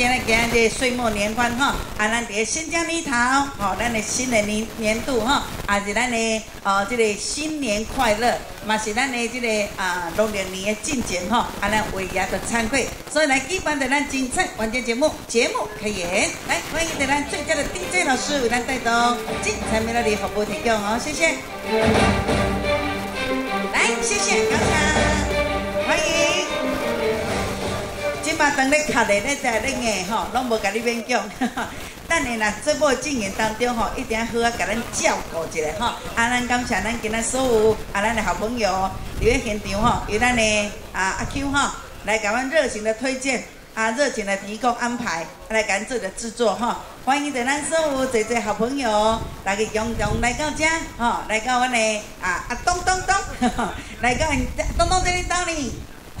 今日今日岁末年关吼，啊，咱伫新疆里头吼，咱的新的年年度吼，也是咱的哦，这个新年快乐，嘛是咱的这个啊农历年的进前吼，啊，咱尾牙的参会，所以来举办的咱精彩晚间节目，节目开演，来欢迎的咱最佳的 DJ 老师为咱带动精彩美乐的服务提供哦，谢谢，来谢谢，高强，马当咧卡咧咧在咧硬吼，拢无甲你勉强。等下啦，节目进行当中吼，一定要好啊，甲咱照顾一下吼。啊，咱感谢咱今仔所有啊，咱的好朋友伫咧现场吼，由咱的啊阿 Q 吼来甲阮热情的推荐啊，热情的提供安排，来甲咱做的制作吼。欢迎着咱所有侪侪好朋友来去共同来到遮吼，来到阮的啊啊东东东，来到东东这里到你。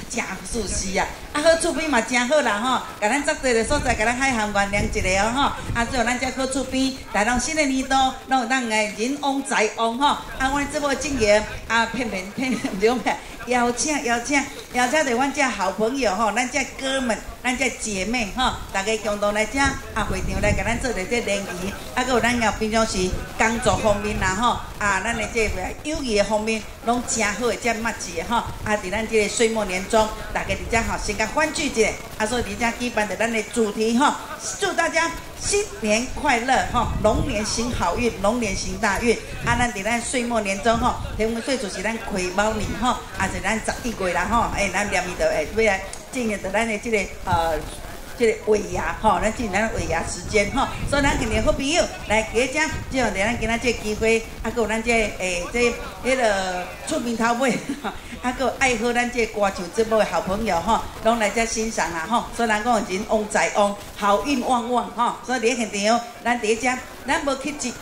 真舒适啊！啊，好厝边嘛真好啦吼，甲咱作对的所在，甲咱海涵原谅一下哦吼。啊，最后咱遮好厝边，来到新的年度，拢有咱诶人旺财旺吼。啊，阮这部敬业啊，片片片两片，邀请邀请邀请着阮遮好朋友吼，咱遮哥们，咱遮姐妹吼，大家共同来遮啊会场来甲咱做着这联谊，啊，搁有咱也平常时工作方面啦吼，啊，咱的这个友谊的方面拢真好诶，遮默契吼。啊，伫咱这个岁末年终。大家伫遮吼，先甲欢聚一下，啊，所以伫遮举办的咱的主题吼，祝大家新年快乐吼，龙年行好运，龙年行大运。啊，咱伫咱岁末年终吼，天文岁就是咱癸卯年吼，啊是咱十一月啦吼，哎，咱念伊着诶，未来进入着咱的这个呃。这个尾牙吼，咱进咱尾牙时间吼，所以咱今年好朋友来加遮，就让咱今仔这机会，啊，有咱这诶这迄个出面头尾，啊，有爱好咱这歌唱节目的好朋友吼，拢来遮欣赏啦吼，所以咱讲人旺财旺，好运旺旺吼，所以伫现场，咱第一遮，咱无去接。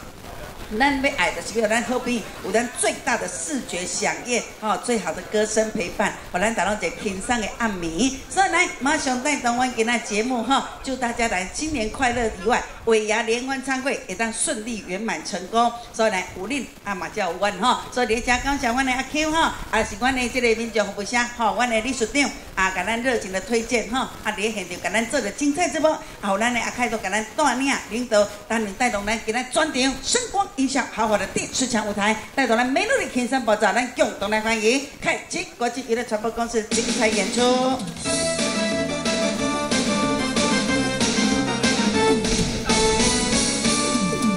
咱要爱的是有咱后边有咱最大的视觉响应，哦，最好的歌声陪伴，把咱带到一个轻松的暗暝。所以来，马上带动阮今仔节目哈，祝大家来新年快乐以外，尾牙联欢餐会也当顺利圆满成功。所以来，有恁啊嘛叫阮哈，所以咧加感谢阮的阿 Q 哈，也是阮的这个民族服务社哈，阮的理事长啊，给咱热情的推荐哈，啊，咧现场给咱做的精彩直播，好，咱的阿凯都给咱带领领导，带领带动咱给咱专场升光。音响豪华的电视墙舞台，带走了美丽的天山爆炸，咱共同来欢迎凯奇国际娱乐传播公司精彩演出。